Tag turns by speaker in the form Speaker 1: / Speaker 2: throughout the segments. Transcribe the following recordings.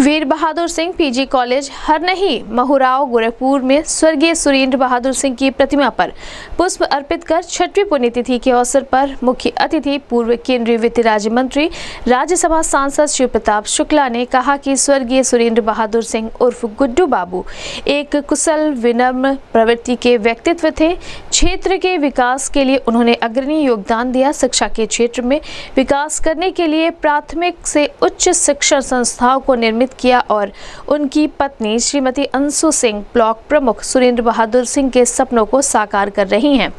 Speaker 1: वीर Bahadur Singh PG college Harnahi Mahurav Gorakhpur में स्वर्गीय सुरेंद्र बहादुर सिंह की प्रतिमा पर पुष्प अर्पित कर छठवीं पुण्यतिथि के अवसर पर मुख्य अतिथि, पूर्व केंद्रीय वित्त राज्य मंत्री, राज्यसभा सांसद शिव प्रताप शुक्ला ने कहा कि स्वर्गीय सुरेंद्र बहादुर सिंह उर्फ़ गुड्डू बाबू एक कुशल, विनम्र प्रवृत्ति के व्यक्तित्व थे। क्षेत्र के विकास के लिए उन्होंने अग्रणी योगदान दिया। शिक्षा के क्षेत्र में विकास करने के लिए प्राथमिक से उच्च शिक्षण संस्थाओं को निर्मित किया और उनकी पत्नी श्रीमती अंशु सिंह, ब्लॉक प्रमुख सुरेंद्र बहादुर सिंह के सपनों को साकार कर रही हैं।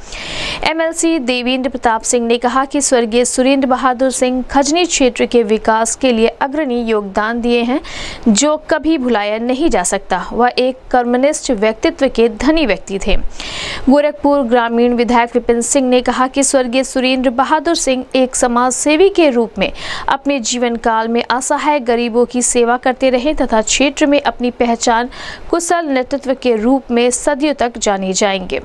Speaker 1: एमएलसी देवेंद्र प्रताप सिंह ने कहा कि स्वर्गीय सुरेंद्र बहादुर सिंह खजनी क्षेत्र के विकास के लिए अग्रणी योगदान दिए हैं, जो कभी भुलाया नहीं जा सकता। वह एक कर्मनिष्ठ व्यक्तित्व के धनी व्यक्ति थे। गोरखपुर ग्रामीण विधायक विपिन सिंह ने कहा कि स्वर्गीय सुरेंद्र बहादुर सिंह एक समाज सेवी के रूप में अपने जीवन काल में असहाय गरीबों की सेवा करते रहे तथा क्षेत्र में अपनी पहचान कुशल नेतृत्व के रूप में सदियों तक जाने जाएँगे।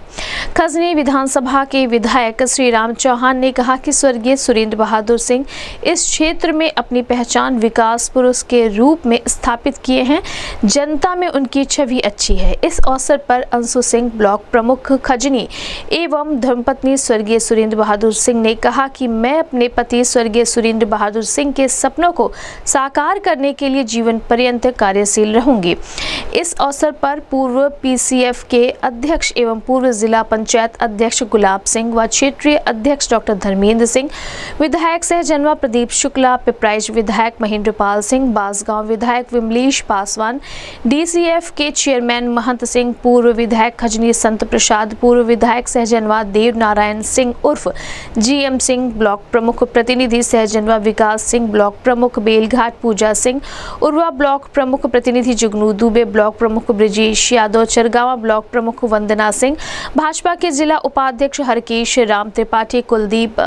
Speaker 1: खजनी विधानसभा के विधायक श्री राम चौहान ने कहा कि स्वर्गीय सुरेंद्र बहादुर सिंह इस क्षेत्र में अपनी पहचान विकास पुरुष के रूप में स्थापित किए हैं। जनता में उनकी छवि अच्छी है। इस अवसर पर अंशु सिंह ब्लॉक प्रमुख खजनी एवं धर्मपत्नी स्वर्गीय सुरेंद्र बहादुर सिंह ने कहा कि मैं अपने पति स्वर्गीय सुरेंद्र बहादुर सिंह के सपनों को साकार करने के लिए जीवन पर्यंत कार्यशील रहूँगी। इस अवसर पर पूर्व पीसीएफ के अध्यक्ष एवं पूर्व जिला पंचायत अध्यक्ष गुलाब सिंह व क्षेत्रीय अध्यक्ष डॉक्टर धर्मेंद्र सिंह, विधायक सहजनवा प्रदीप शुक्ला, पिपराइच विधायक महेंद्र पाल सिंह, बासगांव विधायक विमलेश पासवान डीसीएफ के चेयरमैन महंत सिंह, पूर्व विधायक खजनी संत प्रसाद, पूर्व विधायक सहजनवा देव नारायण सिंह उर्फ़ जीएम सिंह, ब्लॉक प्रमुख प्रतिनिधि सहजनवा विकास सिंह, ब्लॉक प्रमुख बेलघाट पूजा सिंह, उर्वा ब्लॉक प्रमुख प्रतिनिधि जुगनू दुबे, ब्लॉक प्रमुख ब्रिजेश यादव, चरगावा ब्लॉक प्रमुख वंदना सिंह, भाजपा के जिला उपाध्यक्ष हरकेश राम त्रिपाठी, कुलदीप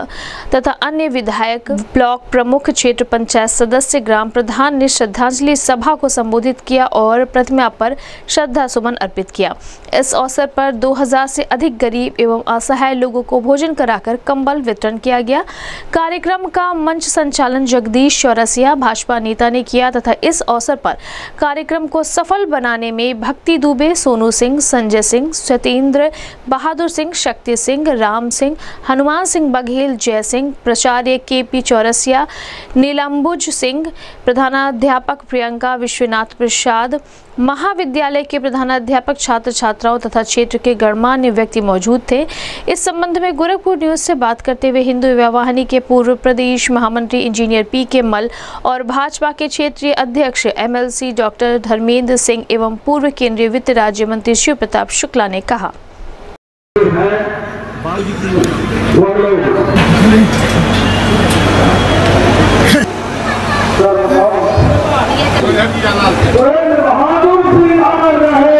Speaker 1: तथा अन्य विधायक, ब्लॉक प्रमुख क्षेत्र पंचायत सदस्य, ग्राम प्रधान ने श्रद्धांजलि सभा को संबोधित किया और प्रतिमा पर श्रद्धा सुमन अर्पित किया। इस अवसर पर 2000 से अधिक गरीब एवं असहाय लोगों को भोजन कराकर कंबल वितरण किया गया। कार्यक्रम का मंच संचालन जगदीश चौरसिया, भाजपा नेता ने किया तथा इस अवसर पर। कार्यक्रम को सफल बनाने में भक्ति दुबे सोनू सिंह, संजय सिंह, सत्येंद्र बहादुर सिंह, शक्ति सिंह, राम सिंह, हनुमान सिंह बघेल, जय सिंह, प्राचार्य के पी चौरसिया, नीलम्बुज सिंह, प्रधानाध्यापक प्रियंका विश्वनाथ प्रसाद महाविद्यालय के प्रधानाध्यापक छात्र छात्राओं तथा क्षेत्र के गणमान्य व्यक्ति मौजूद थे। इस संबंध में गोरखपुर न्यूज़ से बात करते हुए हिंदू व्यवहानी के पूर्व प्रदेश महामंत्री इंजीनियर पी के मल और भाजपा के क्षेत्रीय अध्यक्ष एमएलसी डॉक्टर धर्मेंद्र सिंह एवं पूर्व केंद्रीय वित्त राज्य मंत्री शिव प्रताप शुक्ला ने कहा
Speaker 2: सुरेंद्र बहादुर श्री अमर रहे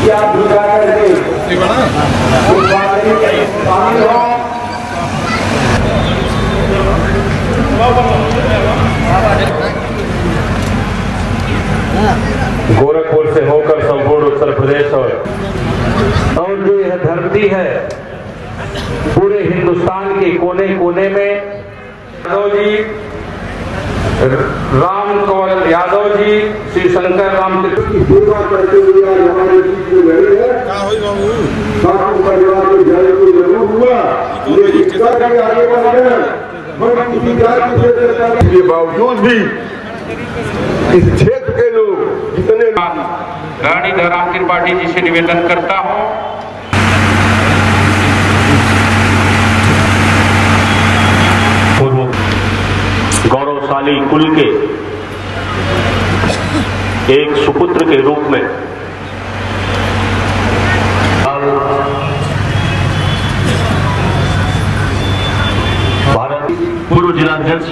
Speaker 2: कि आप जुड़ा करके
Speaker 3: गोरखपुर से होकर संपूर्ण उत्तर प्रदेश और और जो यह धरती है, पूरे हिंदुस्तान के कोने कोने में जी राम कंवर यादव जी श्री शंकर राम
Speaker 2: की सेवा करते हुए आज हमारे बीच में लड़ी है। साधु परिवार को जल को ज़रूर हुआ। लेकिन कर भी आगे बढ़ गए हम किसी जाति से सरकार के बावजूद भी इस क्षेत्र के लोग जितने
Speaker 3: रानी धराम त्रिपाठी जी से निवेदन करता हूँ पूर्व गौरवशाली कुल के एक सुपुत्र के रूप में पूर्व जिलाध्यक्ष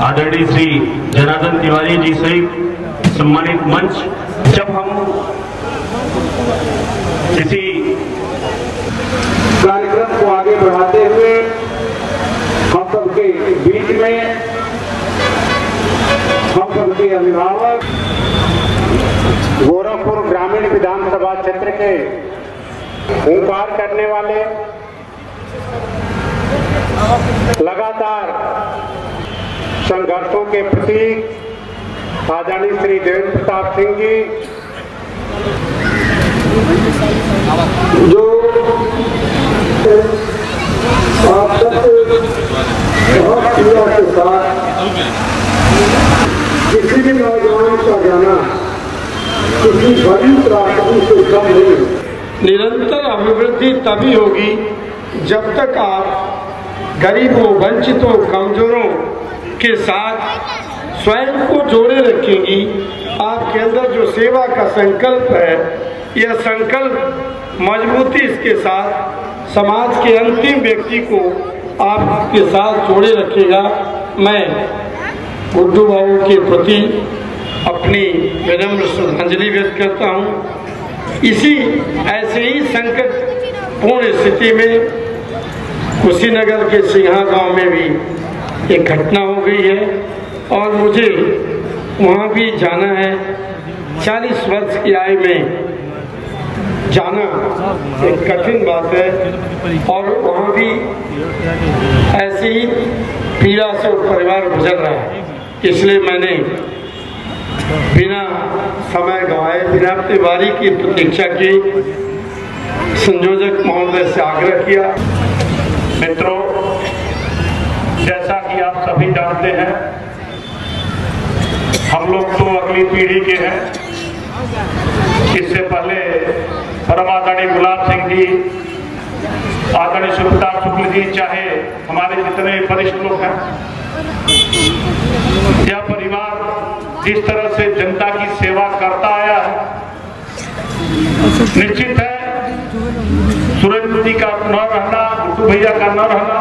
Speaker 4: आदरणीय श्री जनार्दन तिवारी जी सहित सम्मानित मंच, जब हम किसी
Speaker 5: कार्यक्रम को आगे बढ़ाते हुए हम सबके बीच में हम अभिभावक, गोरखपुर ग्रामीण विधानसभा क्षेत्र के हुंकार करने वाले, लगातार संघर्षों के प्रतीक, आदरणीय श्री देवेंद्र प्रताप सिंह जी, जो आप बहुत के साथ किसी भी नौजवान का जाना किसी बड़ी त्रासदी से कम नहीं
Speaker 6: निरंतर अभिवृद्धि तभी होगी जब तक आप गरीबों, वंचितों, कमजोरों के साथ स्वयं को जोड़े रखेंगी। आपके अंदर जो सेवा का संकल्प है, यह संकल्प मजबूती इसके साथ समाज के अंतिम व्यक्ति को आपके साथ जोड़े रखेगा। मैं गुड्डू बाबू के प्रति अपनी विनम्र श्रद्धांजलि व्यक्त करता हूँ। इसी ऐसे ही संकट पूर्ण स्थिति में कुशीनगर के सिंहा गाँव में भी एक घटना हो गई है और मुझे वहाँ भी जाना है। 40 वर्ष की आयु में जाना एक कठिन बात है और वहाँ भी ऐसी ही पीड़ा से परिवार गुजर रहा है। इसलिए मैंने बिना समय गवाए, बिना अपनी बारी की प्रतीक्षा की, संयोजक महोदय से आग्रह किया।
Speaker 4: मित्रों, जैसा कि आप सभी जानते हैं, हम लोग तो अगली पीढ़ी के हैं। इससे पहले परम आदरणीय गुलाब सिंह जी, आदरणीय सुखदार शुक्ल जी, चाहे हमारे जितने वरिष्ठ लोग हैं यह परिवार जिस तरह से जनता की सेवा करता आया है? निश्चित है, सुरेंद्र जी का न रहना, गुड्डू भैया का न रहना,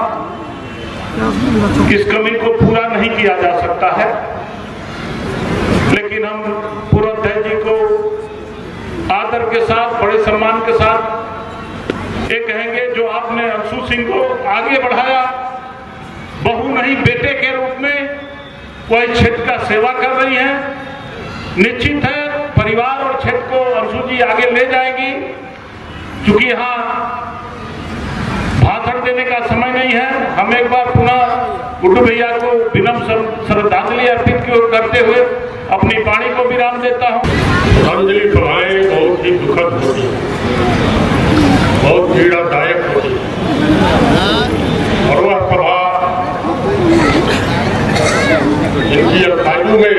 Speaker 4: इस कमी को पूरा नहीं किया जा सकता है। लेकिन हम पूर्वोदय जी को आदर के साथ, बड़े सम्मान के साथ ये कहेंगे, जो आपने अंशु सिंह को आगे बढ़ाया, बहू नहीं, बेटे के रूप में कोई क्षेत्र का सेवा कर रही है? निश्चित है, परिवार और क्षेत्र को अंशु जी आगे ले जाएगी। क्योंकि यहाँ भाषण देने का समय नहीं है। हम एक बार पुनः गुड्डू भैया को विनम्र श्रद्धांजलि अर्पित की ओर करते हुए अपनी वाणी को विराम देता हूँ।
Speaker 7: श्रद्धांजलि सभाएँ बहुत ही दुखद होती बहुत पीड़ादायक होती இந்திய தலைமை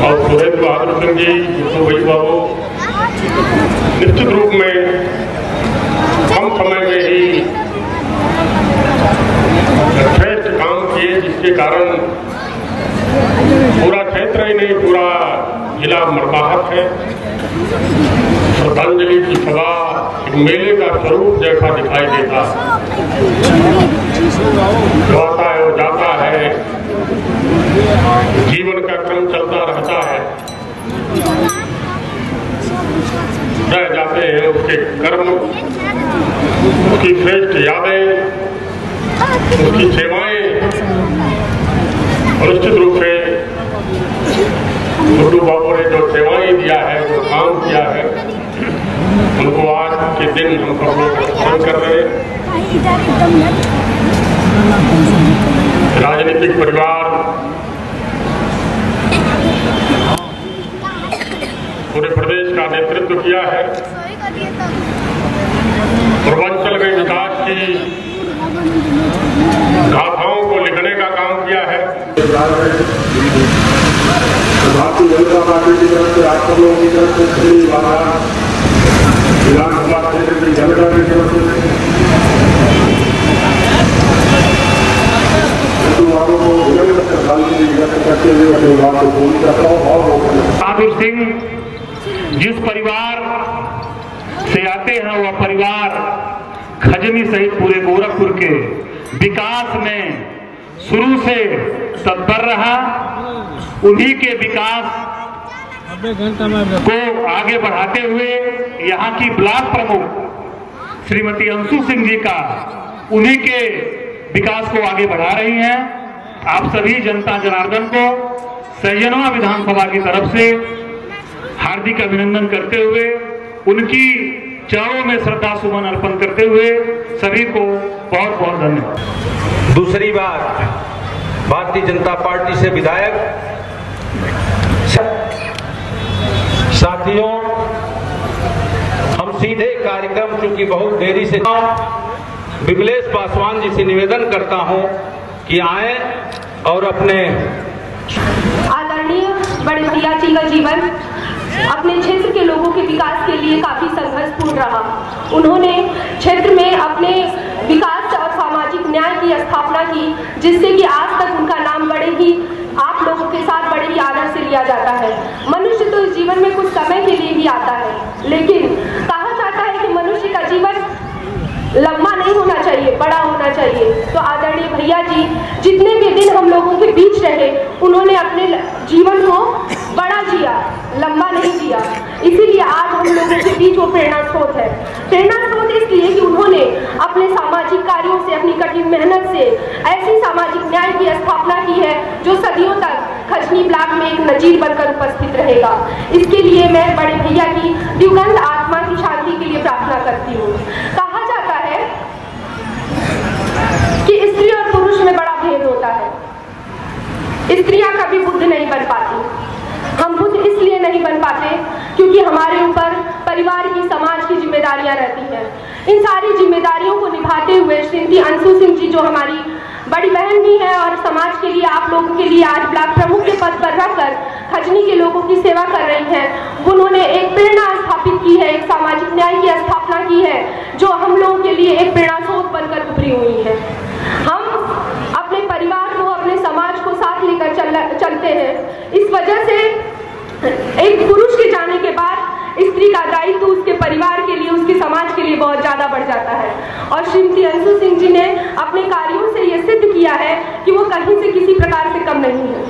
Speaker 7: और सुरेंद्र बहादुर सिंह जी गुड्डू भाई बाबू निश्चित रूप में कम समय में ही श्रेष्ठ काम किए जिसके कारण, पूरा क्षेत्र ही नहीं, पूरा जिला मरमाहत है। श्रद्धांजलि की सभा एक मेले का स्वरूप जैसा दिखाई देता। जो आता है वो जाता है। जीवन का क्रम चलता रहता है। रह जाते हैं उसके कर्म उसकी श्रेष्ठ यादें, उसकी सेवाएँ, निश्चित रूप से गुरु बाबू ने जो सेवाएँ दिया है, जो काम किया है, उनको आज के दिन हम सब लोग स्मरण कर रहे हैं। राजनीतिक परिवार पूरे प्रदेश का नेतृत्व किया है। पूर्वांचल में विकास की गाथाओं को लिखने का काम किया है।
Speaker 2: भारतीय जनता पार्टी की तरफ़ से आप लोगों की तरफ़ से विधानसभा क्षेत्र की जनता की तरफ़ से वालों को विनम्र श्रद्धांजलि व्यक्त करते हुए अपनी बात को पूरी करता हूँ और
Speaker 4: बहादुर सिंह जिस परिवार से आते हैं, वह परिवार खजनी सहित पूरे गोरखपुर के विकास में शुरू से तत्पर रहा, उन्हीं के विकास को आगे बढ़ाते हुए यहाँ की ब्लॉक प्रमुख श्रीमती अंशु सिंह जी का उन्हीं के विकास को आगे बढ़ा रही हैं। आप सभी जनता जनार्दन को सैजनवा विधानसभा की तरफ़ से हार्दिक अभिनंदन करते हुए, उनकी चरणों में श्रद्धा सुमन अर्पण करते हुए सभी को बहुत बहुत धन्यवाद।
Speaker 3: दूसरी बात भारतीय जनता पार्टी से विधायक, साथियों, हम सीधे कार्यक्रम, चूँकि बहुत देरी से विमलेश पासवान जी से निवेदन करता हूँ कि आए और अपने
Speaker 8: आदरणीय बड़े भैया जी का जीवन अपने क्षेत्र के लोगों के विकास के लिए काफ़ी संघर्षपूर्ण रहा। उन्होंने क्षेत्र में अपने विकास और सामाजिक न्याय की स्थापना की, जिससे कि आज तक उनका नाम बड़े ही आप लोगों के साथ बड़े ही आदर से लिया जाता है। मनुष्य तो इस जीवन में कुछ समय के लिए ही आता है, लेकिन कहा जाता है कि मनुष्य का जीवन लंबा नहीं होना चाहिए, बड़ा होना चाहिए। तो आदरणीय भैया जी, जितने भी दिन हम लोगों के बीच रहे, उन्होंने अपने जीवन को बड़ा जिया, लंबा नहीं जिया। इसीलिए आज हम लोगों के बीच वो प्रेरणा स्रोत है। प्रेरणा स्रोत इसलिए कि उन्होंने अपने सामाजिक कार्यों से, अपनी कठिन मेहनत से ऐसी सामाजिक न्याय की स्थापना की है, जो सदियों तक खजनी ब्लॉक में एक नजीर बनकर उपस्थित रहेगा। इसके लिए मैं बड़े भैया की दिवगंध आत्मा की शांति के लिए प्रार्थना करती हूँ कि स्त्री और पुरुष में बड़ा भेद होता है स्त्रियाँ कभी बुद्ध नहीं बन पाती। हम बुद्ध इसलिए नहीं बन पाते क्योंकि हमारे ऊपर परिवार की, समाज की जिम्मेदारियाँ रहती हैं। इन सारी जिम्मेदारियों को निभाते हुए श्रीमती अंशु सिंह जी जो हमारी बड़ी बहन भी है और समाज के लिए, आप लोगों के लिए आज ब्लॉक प्रमुख के पद पर रहकर खजनी के लोगों की सेवा कर रही हैं। उन्होंने एक प्रेरणा स्थापित की है, एक सामाजिक न्याय की स्थापना की है, जो हम लोगों के लिए एक प्रेरणा स्रोत बनकर उभरी हुई है। हम अपने परिवार को अपने समाज को साथ लेकर चलते हैं। इस वजह से एक पुरुष के जाने के बाद स्त्री का दायित्व उसके परिवार के लिए, उसके समाज के लिए बहुत ज़्यादा बढ़ जाता है। और श्रीमती अंशु सिंह जी ने अपने कार्यों से ये सिद्ध किया है कि वो कहीं से किसी प्रकार से कम नहीं है।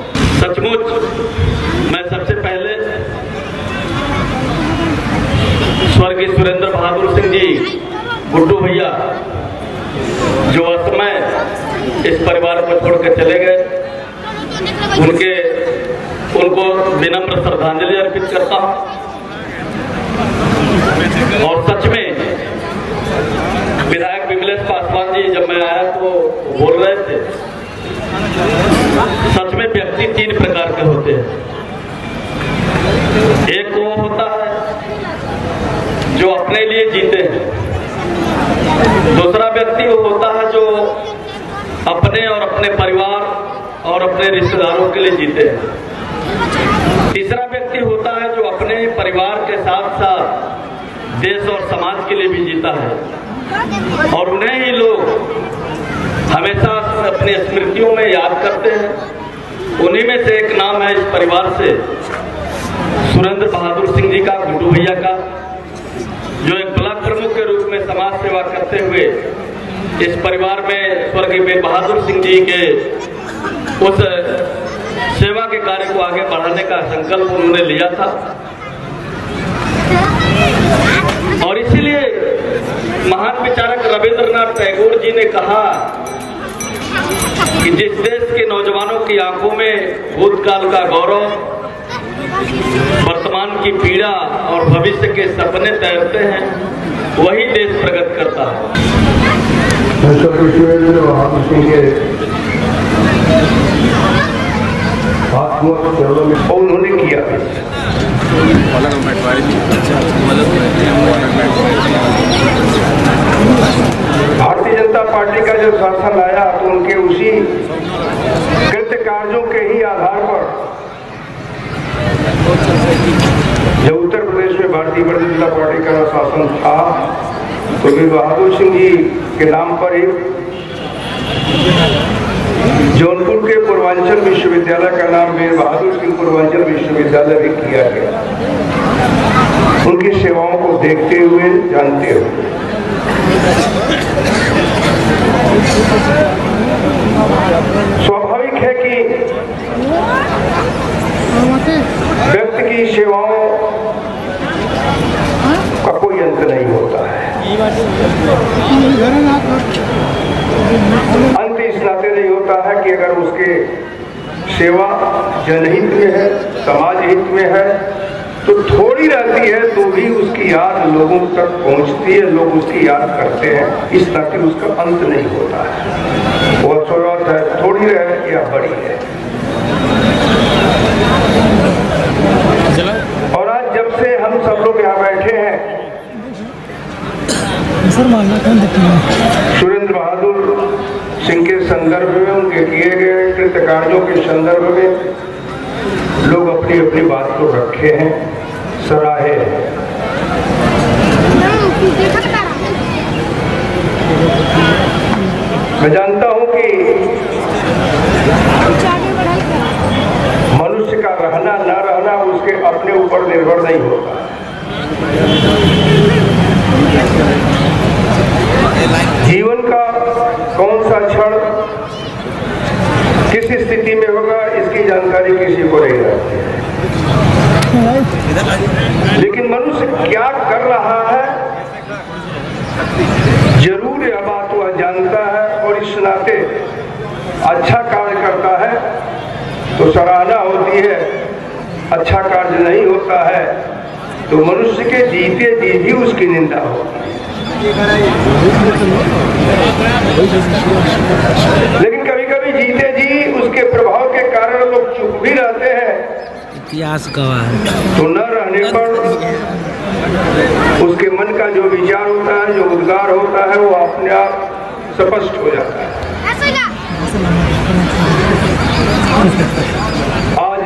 Speaker 9: सचमुच, मैं सबसे पहले स्वर्गीय सुरेंद्र बहादुर सिंह जी गुड्डू भैया, जो असमय इस परिवार को छोड़कर चले गए। उनके, उनको विनम्र श्रद्धांजलि अर्पित करता हूँ। और सच में, विधायक विमलेश पासवान जी जब मैं आया तो बोल रहे थे, सच में व्यक्ति तीन प्रकार के होते हैं। एक वो होता है जो अपने लिए जीते हैं। दूसरा व्यक्ति वो होता है जो अपने और अपने परिवार और अपने रिश्तेदारों के लिए जीते हैं। तीसरा व्यक्ति होता है जो अपने परिवार के साथ साथ देश और समाज के लिए भी जीता है। और उन्हें ही लोग हमेशा अपनी स्मृतियों में याद करते हैं। उन्हीं में से एक नाम है इस परिवार से, सुरेंद्र बहादुर सिंह जी का, गुड्डू भैया का, जो एक ब्लॉक प्रमुख के रूप में समाज सेवा करते हुए इस परिवार में स्वर्गीय वीर बहादुर सिंह जी के उस सेवा के कार्य को आगे बढ़ाने का संकल्प उन्होंने लिया था। और इसीलिए महान विचारक रविंद्रनाथ टैगोर जी ने कहा कि जिस देश के नौजवानों की आँखों में भूतकाल का गौरव, वर्तमान की पीड़ा और भविष्य के सपने तैरते हैं, वही देश प्रगत करता है
Speaker 5: मिस्टर विश्वेंद्र बहादुर सिंह के चरणों में उन्होंने किया भारतीय जनता पार्टी का जब शासन आया तो उनके उसी कृत्य कार्यों के ही आधार पर जब उत्तर प्रदेश में भारतीय जनता पार्टी का शासन था तो वीर बहादुर सिंह जी के नाम पर एक जौनपुर के पूर्वांचल विश्वविद्यालय का नाम वीर बहादुर सिंह पूर्वांचल विश्वविद्यालय भी किया गया। उनकी सेवाओं को देखते हुए जानते हुए स्वाभाविक है कि व्यक्ति की सेवाओं का कोई अंत नहीं होता है अंत इस नाते नहीं होता है कि अगर उसके सेवा जनहित में है समाज हित में है तो थोड़ी रहती है तो भी उसकी याद लोगों तक पहुँचती है लोग उसकी याद करते हैं। इस नाते उसका अंत नहीं होता है। वो स्वरात है थोड़ी रहे या बड़ी है। और आज जब से हम सब लोग यहाँ बैठे हैं? सुरेंद्र बहादुर सिंह के संदर्भ में, उनके किए गए कृत्य कार्यों के संदर्भ में लोग अपनी अपनी बात को रखे हैं, सराहे मैं जानता हूँ कि मनुष्य का रहना, न रहना उसके अपने ऊपर निर्भर नहीं होता। जीवन का कौन सा क्षण किस स्थिति में होगा, इसकी जानकारी किसी को नहीं रहती। लेकिन मनुष्य क्या कर रहा है, ज़रूर यह बात वह जानता है और इस नाते अच्छा कार्य करता है तो सराहना होती है अच्छा कार्य नहीं होता है तो मनुष्य के जीते जी भी उसकी निंदा होती है। लेकिन कभी कभी जीते जी उसके प्रभाव के कारण लोग चुप भी रहते हैं।
Speaker 10: इतिहास गवाह। है
Speaker 5: तो न रहने पर उसके मन का जो विचार होता है जो उद्गार होता है वो अपने आप स्पष्ट हो जाता है। आज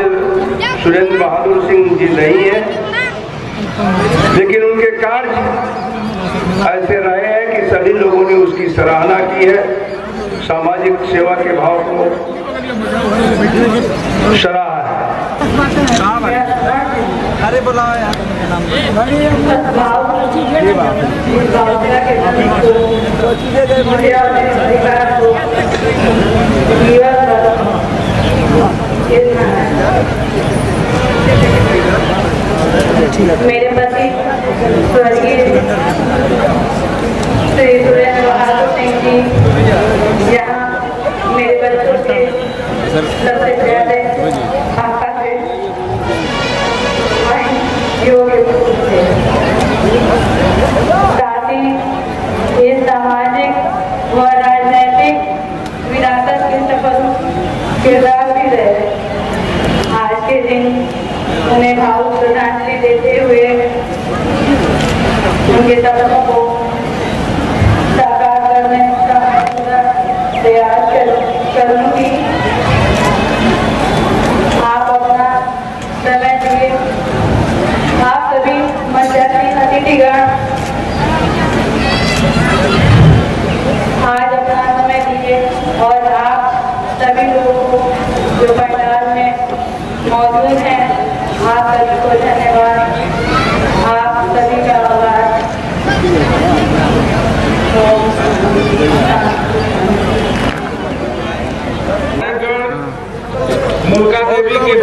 Speaker 5: सुरेंद्र बहादुर सिंह जी नहीं है लेकिन उनके कार्य ऐसे रहे हैं कि सभी लोगों ने उसकी सराहना की है। सामाजिक सेवा के भाव को सराहा है।
Speaker 10: अरे बुलाओ यार।
Speaker 11: मेरे पति स्वर्गीय श्री सुरेंद्र बहादुर सिंह जी यहाँ मेरे बच्चों के सबसे प्यारे उन्हें भाव श्रद्धांजलि देते हुए उनके सपनों को साकार करने का पूरा प्रयास कर, करूँगी आप अपना समय दिए आप सभी मंचासी अतिथिगण आज अपना समय दिए और आप सभी लोगों को जो पंडाल में मौजूद हैं आप सभी को धन्यवाद आप सभी का आभार
Speaker 3: मुल्का देवी के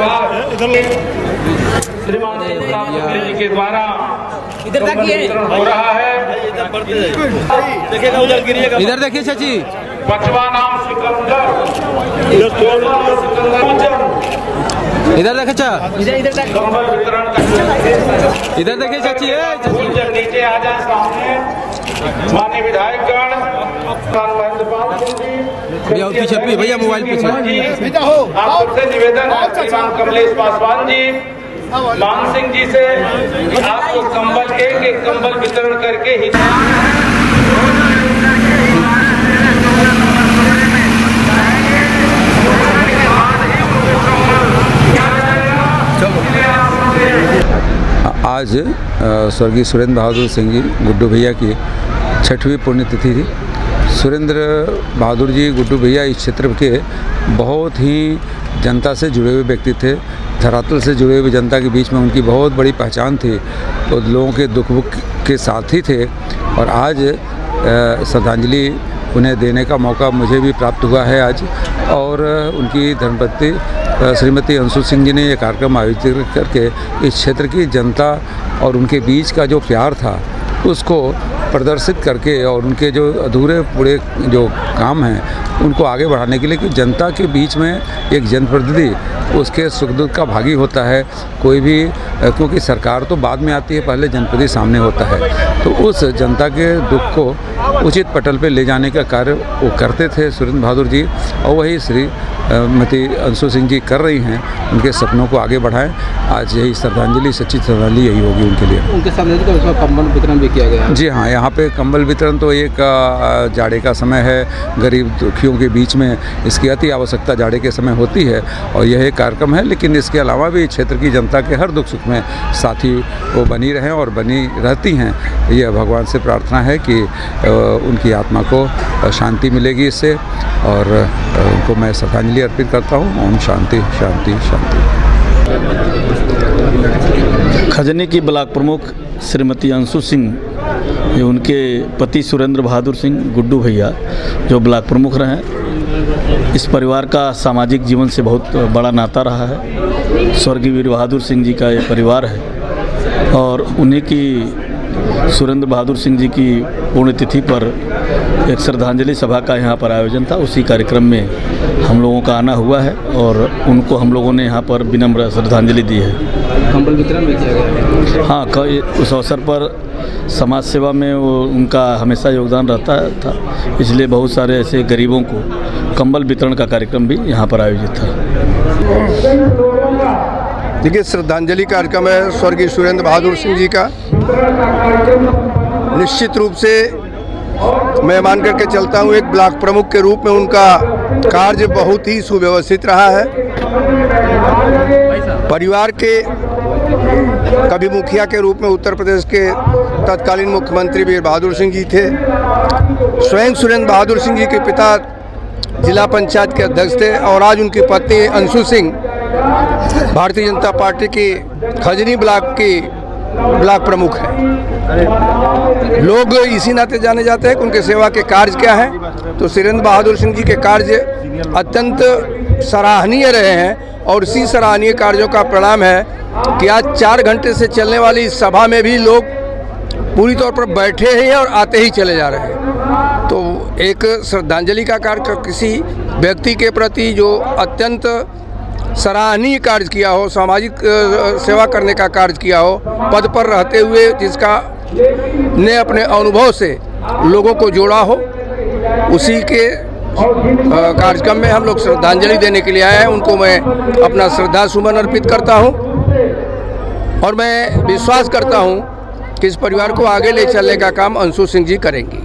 Speaker 3: बाद श्रीमान जी के द्वारा
Speaker 10: इधर
Speaker 3: हो रहा है।
Speaker 10: इधर देखिए चाची।
Speaker 3: पचवा नाम सिकंदर।
Speaker 10: इधर देखे चा। इधर इधर
Speaker 3: वितरण
Speaker 10: इधर देखिए चाची
Speaker 3: नीचे आ जाए सामने। माननीय विधायकगण
Speaker 10: भैया पीछे भी भैया मोबाइल पीछे।
Speaker 3: आप सबसे निवेदन है श्रीमान कमलेश पासवान जी मान सिंह जी से कि आपको कंबल एक एक कंबल वितरण करके ही
Speaker 12: आज स्वर्गीय सुरेंद्र बहादुर सिंह जी गुड्डू भैया की छठवीं पुण्यतिथि थी। सुरेंद्र बहादुर जी गुड्डू भैया इस क्षेत्र के बहुत ही जनता से जुड़े हुए व्यक्ति थे, धरातल से जुड़े हुए जनता के बीच में उनकी बहुत बड़ी पहचान थी और लोगों के दुख के साथी थे और आज श्रद्धांजलि उन्हें देने का मौका मुझे भी प्राप्त हुआ है आज और उनकी धर्मपत्नी श्रीमती अंशु सिंह जी ने ये कार्यक्रम आयोजित करके इस क्षेत्र की जनता और उनके बीच का जो प्यार था उसको प्रदर्शित करके और उनके जो अधूरे पूरे जो काम हैं, उनको आगे बढ़ाने के लिए कि जनता के बीच में एक जनप्रतिनिधि उसके सुख दुख का भागी होता है। कोई भी क्योंकि सरकार तो बाद में आती है, पहले जनप्रतिनिधि सामने होता है। तो उस जनता के दुख को उचित पटल पे ले जाने का कार्य वो करते थे सुरेंद्र बहादुर जी और वही श्री मती अंशु सिंह जी कर रही हैं उनके सपनों को आगे बढ़ाएँ। आज यही श्रद्धांजलि सच्ची श्रद्धांजलि यही होगी उनके लिए।
Speaker 10: उनके सामने तो उसमें कंबल वितरण भी किया गया।
Speaker 12: जी हाँ यहाँ पे कंबल वितरण तो एक जाड़े का समय है। गरीब दुखियों के बीच में इसकी अति आवश्यकता जाड़े के समय होती है और यह एक कार्यक्रम है लेकिन इसके अलावा भी क्षेत्र की जनता के हर दुख सुख में साथी वो बनी रहें और बनी रहती हैं। यह भगवान से प्रार्थना है कि उनकी आत्मा को शांति मिलेगी इससे। और उनको मैं श्रद्धांजलि अर्पित करता हूँ। ओम शांति शांति शांति।
Speaker 13: खजनी की ब्लॉक प्रमुख श्रीमती अंशु सिंह जो उनके पति सुरेंद्र बहादुर सिंह, गुड्डू भैया, जो ब्लॉक प्रमुख रहे इस परिवार का सामाजिक जीवन से बहुत बड़ा नाता रहा है। स्वर्गीय वीर बहादुर सिंह जी का ये परिवार है। और उन्हीं की सुरेंद्र बहादुर सिंह जी की पुण्यतिथि पर एक श्रद्धांजलि सभा का यहाँ पर आयोजन था। उसी कार्यक्रम में हम लोगों का आना हुआ है और उनको हम लोगों ने यहाँ पर विनम्र श्रद्धांजलि दी है।
Speaker 10: कंबल वितरण भी किया गया
Speaker 13: हाँ। उस अवसर पर समाज सेवा में वो उनका हमेशा योगदान रहता था इसलिए बहुत सारे ऐसे गरीबों को कंबल वितरण का कार्यक्रम भी यहाँ पर आयोजित था।
Speaker 5: देखिए, श्रद्धांजलि कार्यक्रम है स्वर्गीय सुरेंद्र बहादुर सिंह जी का। निश्चित रूप से मैं मान करके चलता हूँ, एक ब्लॉक प्रमुख के रूप में उनका कार्य बहुत ही सुव्यवस्थित रहा है। परिवार के कभी मुखिया के रूप में उत्तर प्रदेश के तत्कालीन मुख्यमंत्री वीर बहादुर सिंह जी थे। स्वयं सुरेंद्र बहादुर सिंह जी के पिता जिला पंचायत के अध्यक्ष थे और आज उनकी पत्नी अंशु सिंह भारतीय जनता पार्टी की खजनी ब्लॉक की ब्लॉक प्रमुख है। लोग इसी नाते जाने जाते हैं कि उनके सेवा के कार्य क्या हैं। तो सुरेंद्र बहादुर सिंह जी के कार्य अत्यंत सराहनीय रहे हैं और इसी सराहनीय कार्यों का परिणाम है कि आज चार घंटे से चलने वाली इस सभा में भी लोग पूरी तौर पर बैठे हैं और आते ही चले जा रहे हैं। तो एक श्रद्धांजलि का कार्य किसी व्यक्ति के प्रति जो अत्यंत सराहनीय कार्य किया हो, सामाजिक सेवा करने का कार्य किया हो, पद पर रहते हुए जिसका ने अपने अनुभव से लोगों को जोड़ा हो, उसी के कार्यक्रम में हम लोग श्रद्धांजलि देने के लिए आए हैं। उनको मैं अपना श्रद्धा सुमन अर्पित करता हूँ और मैं विश्वास करता हूँ कि इस परिवार को आगे ले चलने का काम अंशु सिंह जी करेंगी।